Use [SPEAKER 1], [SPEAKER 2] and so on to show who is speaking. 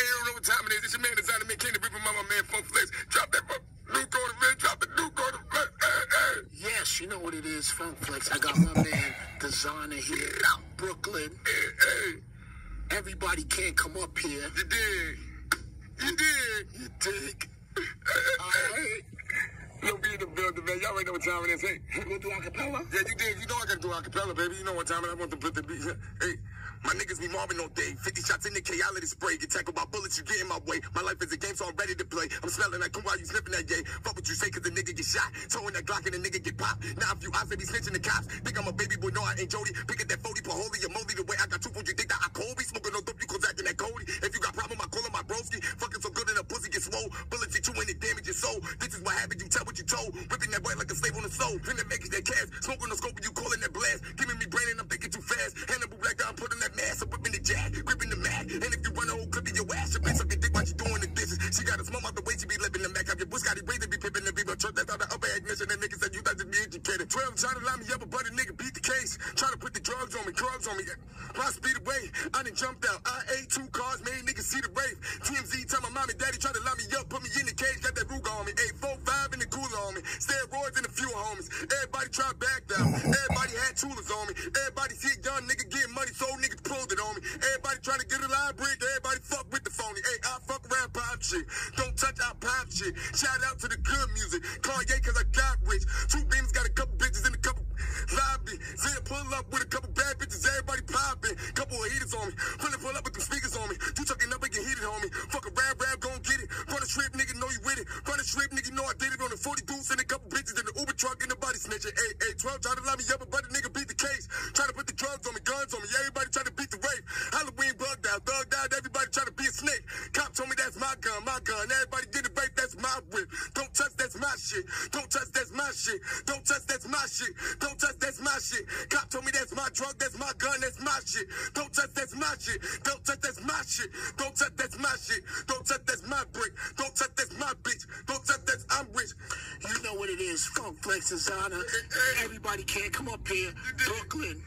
[SPEAKER 1] Hey, you don't know what time it is. It's your man Desiigner man Ripper, my man Funk Flex. Drop that fuck. Nuke on the man. Drop the nuke on the flex. Hey, hey.
[SPEAKER 2] Yes, you know what it is, Funk Flex. I got my man Desiigner here, Brooklyn.
[SPEAKER 1] Hey, hey.
[SPEAKER 2] Everybody can't come up here.
[SPEAKER 1] You dig? You dig?
[SPEAKER 2] You dig?
[SPEAKER 1] Alright. Yo, be in the building, man. Y'all already know what time it is. Hey,
[SPEAKER 2] You gonna do acapella?
[SPEAKER 1] yeah, you did. You know I gotta do acapella, baby. You know what time it is. I want to put the beat. Hey, my niggas be mobbing all day. 50 shots in the chaotic spray. Get tackled by bullets, you get in my way. My life is a game, so I'm ready to play. I'm smelling like come while you sniffing that yay. Fuck what you say, cause the nigga get shot. Towing that Glock and the nigga get popped. Now if you eyes, they be snitching the cops. Think I'm a baby boy, no, I ain't Jody. Pick at that 40 for holy or moldy. The way I got two food, you think that I Kobe? Smoking no dope, you cause acting that Cody. If you got problem, I call him my broski. Fucking so good in a pussy get swole. Bullets hit you and it damage your soul. Tell what you told. Whipping that boy like a slave on the soul. Finna make it that cash. Smoking no scope, and you calling that blast. Giving me brain and I'm thinking too fast. Hannibal Black, I'm putting that mask. I'm whipping the jack, gripping the mag. And if you run a whole clip in your ass, your bitch sucking dick while she doing the dishes. She got a smoke out the way she be living the Mac. Have your bush got it raised be pipping the people. Church, that's how the upper ignition. And niggas said you thought to be educated. 12 trying to line me up, but a nigga beat the case. Trying to put the drugs on me, drugs on me. My speed away, I done jumped out. I ate two cars, made niggas see the rave. TMZ tell my mom and daddy try to line me up, put me Everybody try back down. Everybody had toolers on me. Everybody see a young nigga getting money, so niggas pulled it on me. Everybody trying to get a line break. Everybody fuck with the phony. Hey, I fuck around pop shit. Don't touch our pop shit. Shout out to the good music. Kanye, cause I got rich. Two beams got a couple bitches in a couple lobby. Say pull up with a couple bad bitches. Everybody popping. Couple of heaters on me. Pull pull up with the speakers on me. You talking up and get heated, homie. Fuck a rap, rap, gon' get it. Run a strip, nigga, know you with it. Run a strip, nigga, know I did it on the 40 deuce and a couple bitches in the Uber truck and the body snitching. Hey, hey, 12 try to line me up, but the nigga beat the case. Try to put the drugs on me, guns on me. Everybody try to beat the rape. Halloween bugged out. Everybody try to be a snake. Cop told me that's my gun, my gun. Everybody get it rape, that's my whip. Don't touch, that's my shit. Don't touch, that's my shit. Don't touch, that's my shit. Don't touch, that's my shit. Cop told me that's my drug, that's my gun, that's my shit. Don't touch, that's my shit. Don't touch, that's my shit. Don't touch, that's my shit. Don't touch, that's my brick. Don't touch, that's my bitch. Don't touch, that's I'm rich.
[SPEAKER 2] You know what it is, Funk Flex Desiigner. Everybody can't come up here, Brooklyn.